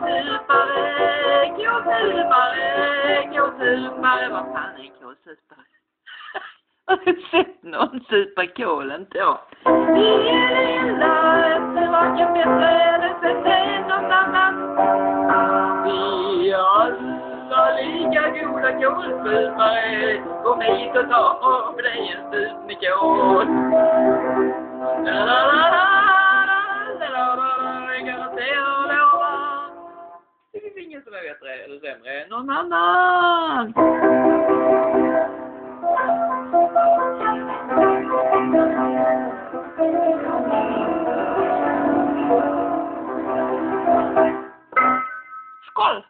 kålsupare, kålsupare, kålsupare. Vad fan är en kålsupare? Har du sett någon supa kål inte jag? Vi är lilla, efter varken bättre eller sämre än något annat. Vi alla lika goda kålsupare. Kom hit och ta av dig en sup med kål. ingen som är bättre eller sämre än någon annan! Skål!